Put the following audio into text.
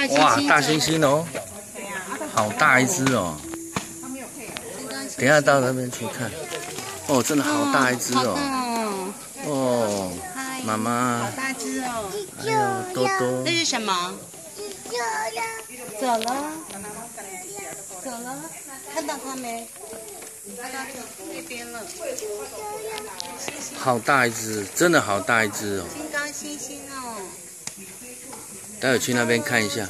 大猩哇，大猩猩哦，好大一只哦。等一下到那边去看。哦，真的好大一只哦。哦，哦，妈妈好，大只哦，还有多多那。是什么？走了，走了，看到它没？那边了，好大一只，真的好大一只哦。金刚猩猩哦，待会去那边看一下。